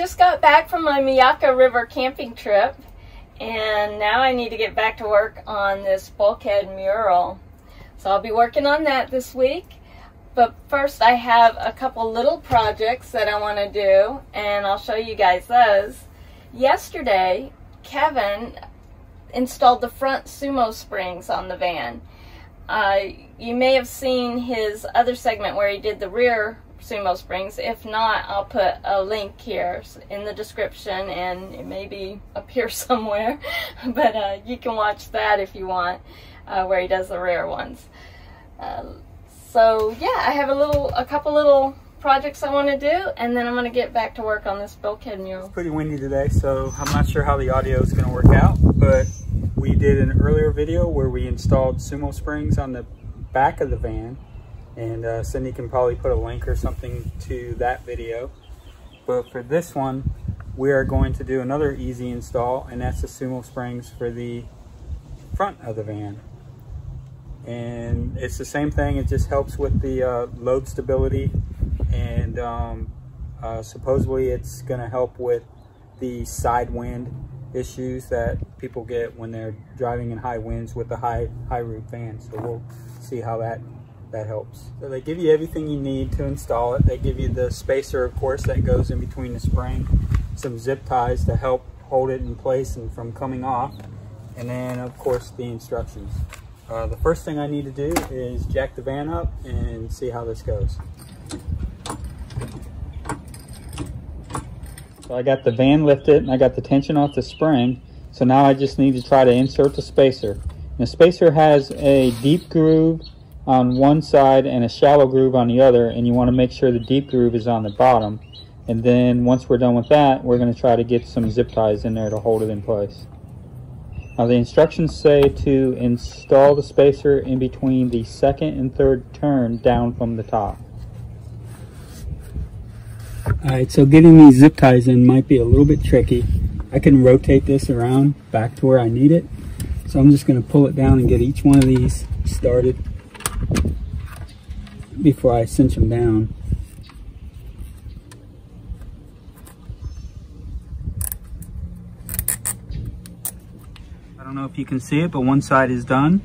just got back from my Myakka River camping trip and now I need to get back to work on this bulkhead mural. So I'll be working on that this week. But first I have a couple little projects that I want to do and I'll show you guys those. Yesterday, Kevin installed the front sumo springs on the van. Uh, you may have seen his other segment where he did the rear Sumo Springs. If not, I'll put a link here in the description and it may be up here somewhere. but uh, you can watch that if you want, uh, where he does the rare ones. Uh, so yeah, I have a little, a couple little projects I want to do, and then I'm going to get back to work on this bulkhead mural. It's pretty windy today, so I'm not sure how the audio is going to work out, but we did an earlier video where we installed sumo springs on the back of the van and uh, Cindy can probably put a link or something to that video. But for this one, we are going to do another easy install, and that's the Sumo Springs for the front of the van. And it's the same thing, it just helps with the uh, load stability, and um, uh, supposedly it's gonna help with the side wind issues that people get when they're driving in high winds with the high high roof van. So we'll see how that that helps. So they give you everything you need to install it. They give you the spacer, of course, that goes in between the spring, some zip ties to help hold it in place and from coming off, and then, of course, the instructions. Uh, the first thing I need to do is jack the van up and see how this goes. So I got the van lifted and I got the tension off the spring. So now I just need to try to insert the spacer. And the spacer has a deep groove on one side and a shallow groove on the other and you want to make sure the deep groove is on the bottom and then once we're done with that we're going to try to get some zip ties in there to hold it in place. Now the instructions say to install the spacer in between the second and third turn down from the top. Alright, so getting these zip ties in might be a little bit tricky. I can rotate this around back to where I need it. So I'm just going to pull it down and get each one of these started before I cinch them down. I don't know if you can see it, but one side is done.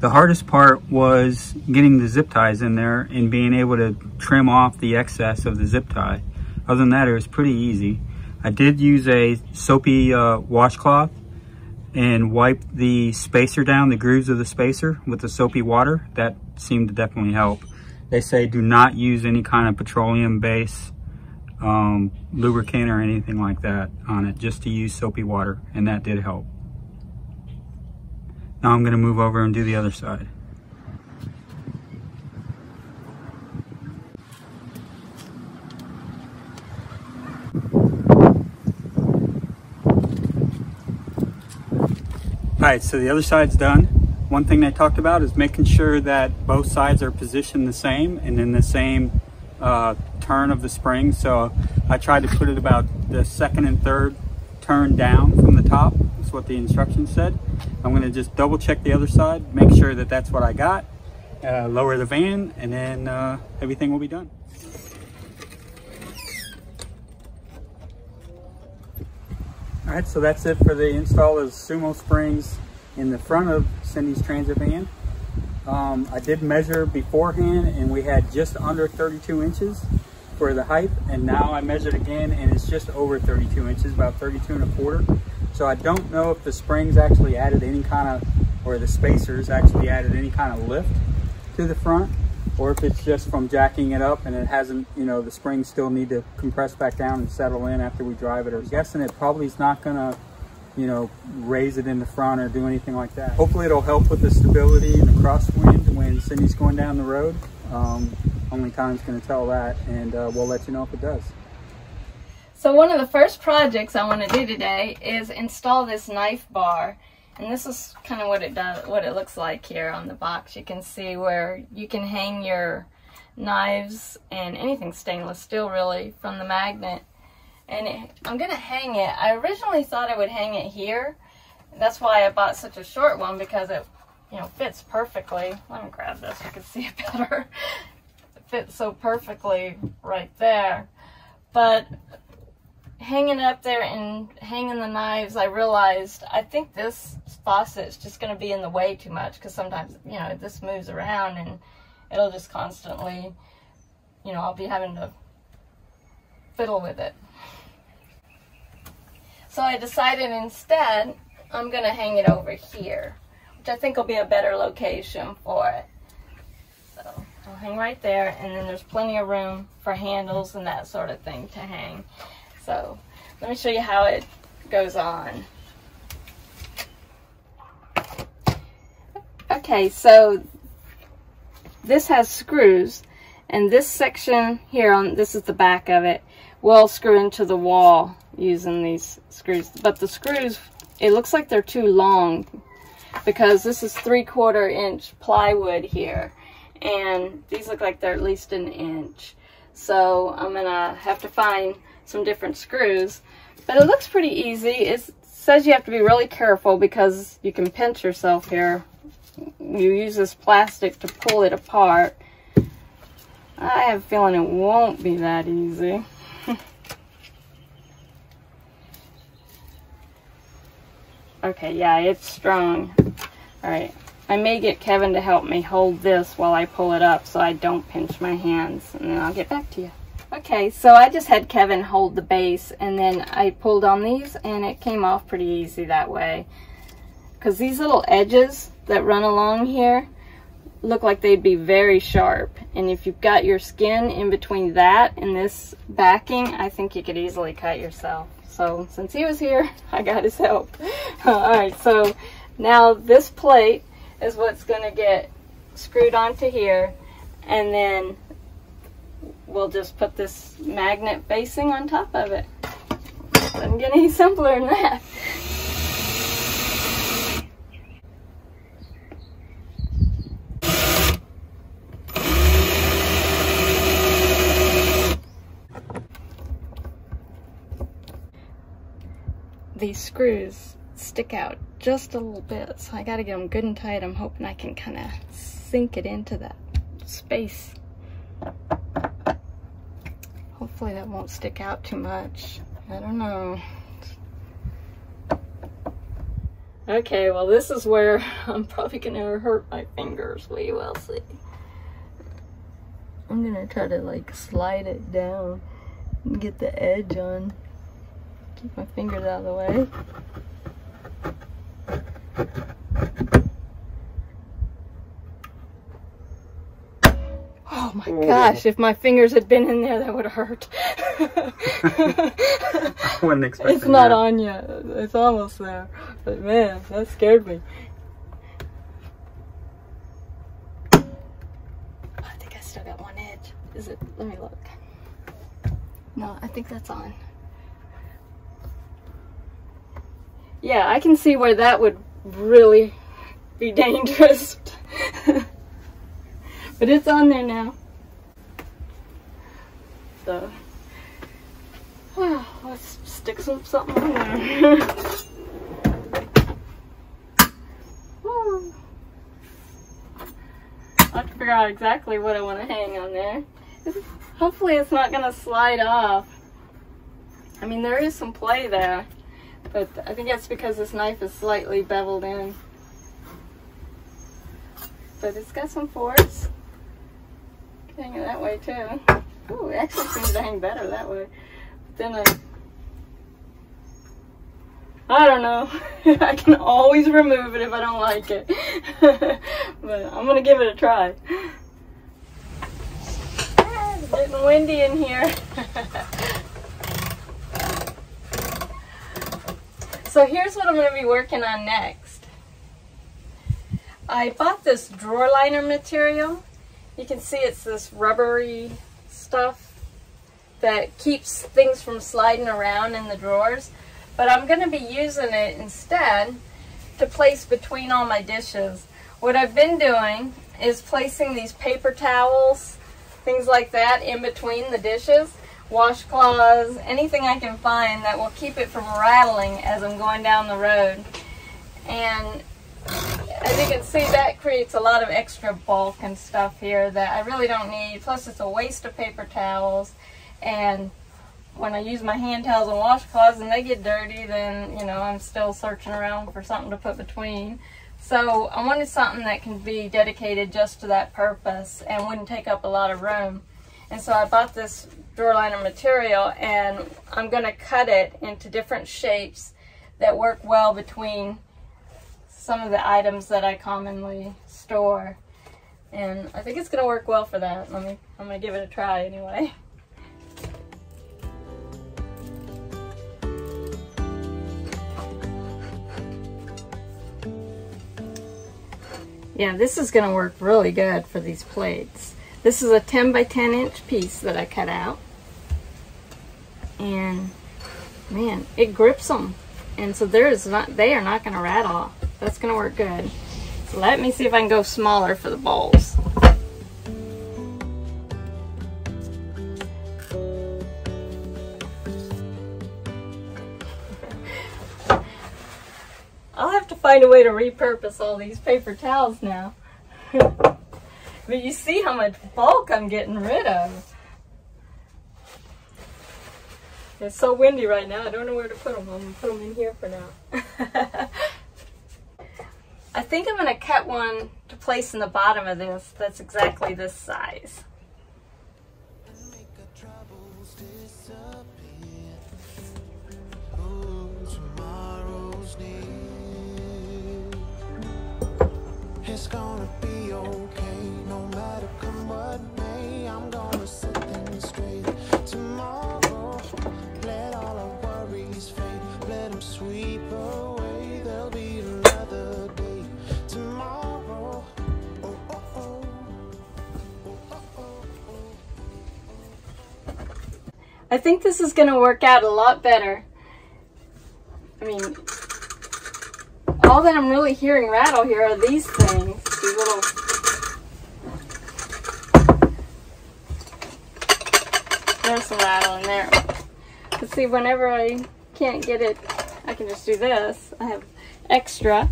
The hardest part was getting the zip ties in there and being able to trim off the excess of the zip tie. Other than that, it was pretty easy. I did use a soapy uh, washcloth and wipe the spacer down, the grooves of the spacer with the soapy water. That seemed to definitely help. They say do not use any kind of petroleum base um, lubricant or anything like that on it, just to use soapy water, and that did help. Now I'm gonna move over and do the other side. All right, so the other side's done. One thing they talked about is making sure that both sides are positioned the same and in the same uh, turn of the spring. So I tried to put it about the second and third turn down from the top. That's what the instructions said. I'm gonna just double check the other side, make sure that that's what I got, uh, lower the van, and then uh, everything will be done. All right, so that's it for the install of Sumo Springs in the front of Cindy's Transit van. Um, I did measure beforehand and we had just under 32 inches for the height and now I measured again and it's just over 32 inches, about 32 and a quarter. So I don't know if the springs actually added any kind of, or the spacers actually added any kind of lift to the front or if it's just from jacking it up and it hasn't, you know, the springs still need to compress back down and settle in after we drive it. Or I'm guessing it probably is not gonna, you know, raise it in the front or do anything like that. Hopefully it'll help with the stability and the crosswind when Cindy's going down the road. Um, only time's gonna tell that and uh, we'll let you know if it does. So one of the first projects I want to do today is install this knife bar. And this is kind of what it does, what it looks like here on the box. You can see where you can hang your knives and anything stainless steel really from the magnet. And it, I'm to hang it. I originally thought I would hang it here. That's why I bought such a short one because it, you know, fits perfectly. Let me grab this, you can see it better. it fits so perfectly right there. But hanging up there and hanging the knives, I realized I think this faucet is just to be in the way too much because sometimes, you know, this moves around and it'll just constantly, you know, I'll be having to fiddle with it. So I decided instead I'm going to hang it over here, which I think will be a better location for it. So I'll hang right there and then there's plenty of room for handles and that sort of thing to hang. So let me show you how it goes on. Okay, so this has screws and this section here on this is the back of it will screw into the wall using these screws. But the screws it looks like they're too long because this is three quarter inch plywood here. And these look like they're at least an inch. So I'm gonna have to find some different screws. But it looks pretty easy. It says you have to be really careful because you can pinch yourself here. You use this plastic to pull it apart. I have a feeling it won't be that easy. okay, yeah, it's strong. Alright, I may get Kevin to help me hold this while I pull it up so I don't pinch my hands, and then I'll get back to you. Okay, so I just had Kevin hold the base, and then I pulled on these, and it came off pretty easy that way. Because these little edges, that run along here look like they'd be very sharp. And if you've got your skin in between that and this backing, I think you could easily cut yourself. So since he was here, I got his help. All right, so now this plate is what's gonna get screwed onto here. And then we'll just put this magnet facing on top of it. Doesn't get any simpler than that. These screws stick out just a little bit, so I gotta get them good and tight. I'm hoping I can kind of sink it into that space. Hopefully that won't stick out too much. I don't know. Okay, well this is where I'm probably gonna hurt my fingers. We will see. I'm gonna try to like slide it down and get the edge on. Keep my fingers out of the way. Oh my oh. gosh, if my fingers had been in there, that would have hurt. I wasn't expecting It's not that. on yet. It's almost there. But man, that scared me. I think I still got one edge. Is it? Let me look. No, I think that's on. Yeah, I can see where that would really be dangerous. but it's on there now. So, well, let's stick some something on there. I have to figure out exactly what I want to hang on there. Hopefully it's not going to slide off. I mean, there is some play there. But I think that's because this knife is slightly beveled in. But it's got some force. Hang it that way too. Ooh, it actually seems to hang better that way. But then I I don't know. I can always remove it if I don't like it. but I'm gonna give it a try. Ah, it's getting windy in here. So here's what I'm going to be working on next. I bought this drawer liner material. You can see it's this rubbery stuff that keeps things from sliding around in the drawers. But I'm going to be using it instead to place between all my dishes. What I've been doing is placing these paper towels, things like that, in between the dishes washcloths, anything I can find that will keep it from rattling as I'm going down the road. And as you can see, that creates a lot of extra bulk and stuff here that I really don't need. Plus, it's a waste of paper towels. And when I use my hand towels and washcloths and they get dirty, then, you know, I'm still searching around for something to put between. So I wanted something that can be dedicated just to that purpose and wouldn't take up a lot of room. And so I bought this drawer liner material and I'm going to cut it into different shapes that work well between some of the items that I commonly store. And I think it's going to work well for that. Let me, I'm going to give it a try anyway. Yeah, this is going to work really good for these plates. This is a 10 by 10 inch piece that I cut out. And man, it grips them. And so there is not, they are not going to rattle. That's going to work good. So let me see if I can go smaller for the bowls. I'll have to find a way to repurpose all these paper towels now. but you see how much bulk I'm getting rid of. It's so windy right now, I don't know where to put them. I'm to put them in here for now. I think I'm going to cut one to place in the bottom of this that's exactly this size. It's gonna be okay, tomorrow. Let all our worries fade, let them sweep away. There'll be another day tomorrow. Oh, oh, oh. I think this is gonna work out a lot better. I mean, all that I'm really hearing rattle here are these things, these little there's some rattle in there. But see, whenever I can't get it, I can just do this. I have extra.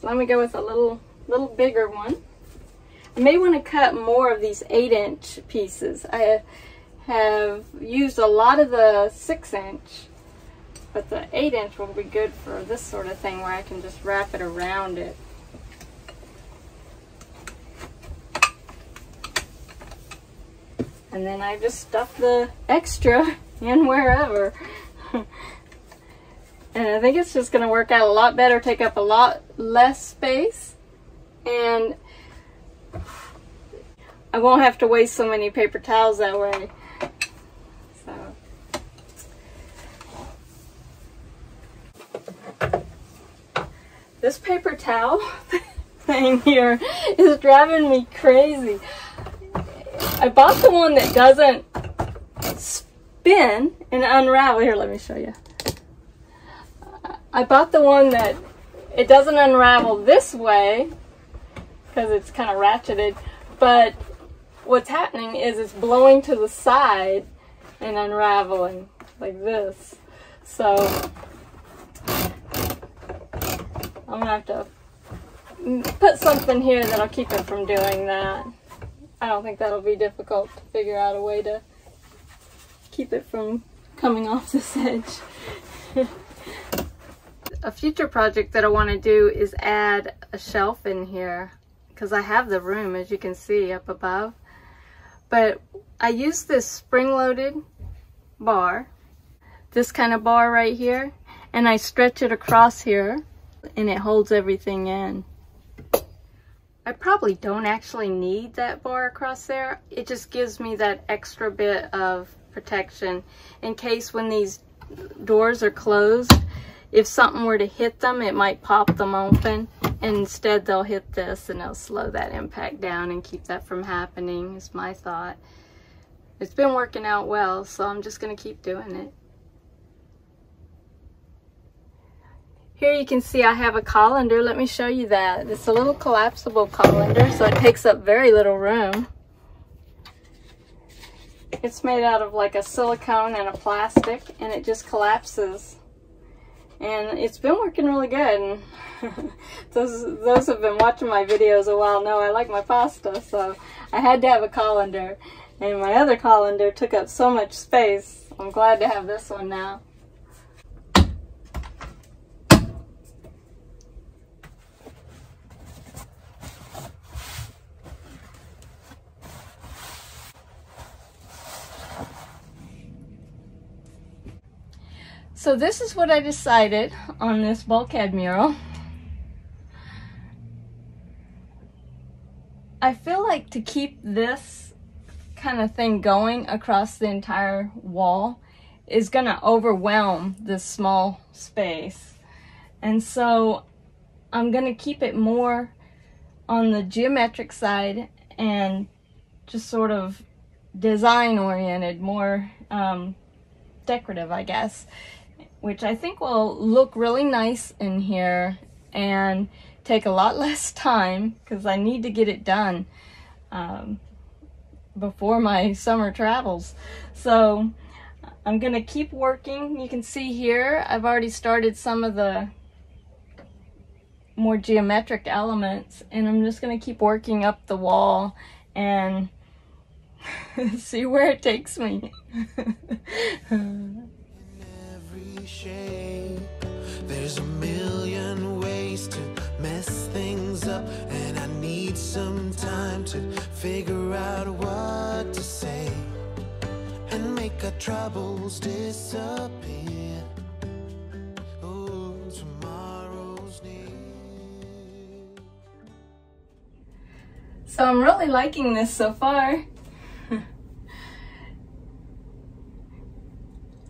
So let me go with a little, little bigger one. I may want to cut more of these eight inch pieces. I have used a lot of the six inch but the 8 inch will be good for this sort of thing where I can just wrap it around it. And then I just stuff the extra in wherever. and I think it's just going to work out a lot better, take up a lot less space. And I won't have to waste so many paper towels that way. So. This paper towel thing here is driving me crazy. I bought the one that doesn't spin and unravel. Here, let me show you. I bought the one that it doesn't unravel this way because it's kind of ratcheted, but what's happening is it's blowing to the side and unraveling like this. So I'm gonna have to put something here that'll keep it from doing that. I don't think that'll be difficult to figure out a way to keep it from coming off this edge. a future project that I want to do is add a shelf in here because I have the room as you can see up above. But I use this spring-loaded bar, this kind of bar right here, and I stretch it across here and it holds everything in. I probably don't actually need that bar across there. It just gives me that extra bit of protection in case when these doors are closed, if something were to hit them, it might pop them open. And instead they'll hit this and it'll slow that impact down and keep that from happening is my thought. It's been working out well, so I'm just gonna keep doing it. Here you can see I have a colander. Let me show you that. It's a little collapsible colander, so it takes up very little room. It's made out of like a silicone and a plastic, and it just collapses. And it's been working really good. those, those have been watching my videos a while know I like my pasta, so I had to have a colander. And my other colander took up so much space. I'm glad to have this one now. So this is what I decided on this bulkhead mural. I feel like to keep this kind of thing going across the entire wall is going to overwhelm this small space. And so I'm going to keep it more on the geometric side and just sort of design oriented, more um, decorative, I guess which I think will look really nice in here and take a lot less time because I need to get it done um, before my summer travels. So I'm going to keep working. You can see here I've already started some of the more geometric elements and I'm just going to keep working up the wall and see where it takes me. shape. There's a million ways to mess things up, and I need some time to figure out what to say and make our troubles disappear. So I'm really liking this so far.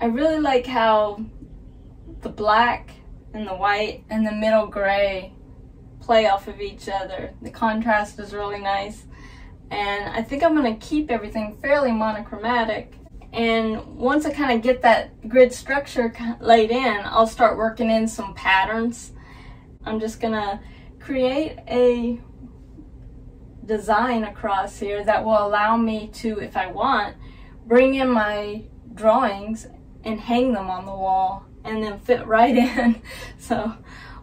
I really like how the black and the white and the middle gray play off of each other. The contrast is really nice. And I think I'm going to keep everything fairly monochromatic. And once I kind of get that grid structure laid in, I'll start working in some patterns. I'm just going to create a design across here that will allow me to, if I want, bring in my drawings and hang them on the wall and then fit right in. So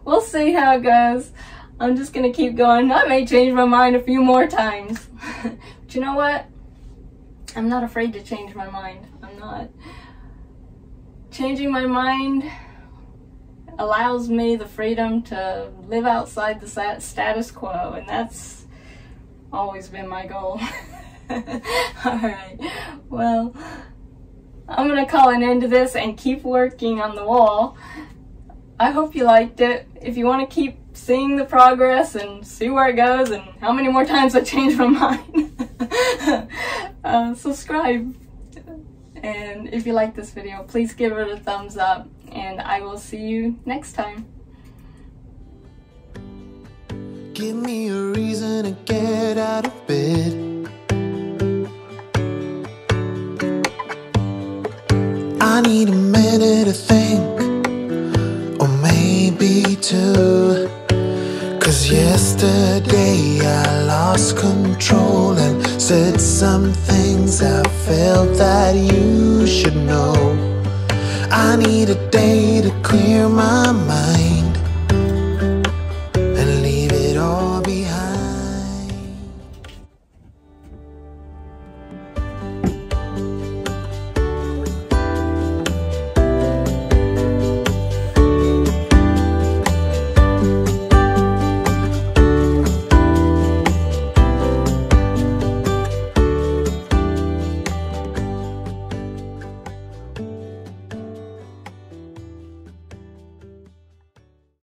we'll see how it goes. I'm just gonna keep going. I may change my mind a few more times. but you know what? I'm not afraid to change my mind. I'm not. Changing my mind allows me the freedom to live outside the status quo, and that's always been my goal. Alright, well, I'm gonna call an end to this and keep working on the wall. I hope you liked it. If you want to keep seeing the progress and see where it goes and how many more times I change my mind, uh, subscribe. And if you like this video, please give it a thumbs up and I will see you next time. Give me a reason to get out of bed I need a minute to think, or maybe two. Cause yesterday I lost control and said some things I felt that you should know. I need a day to clear my mind.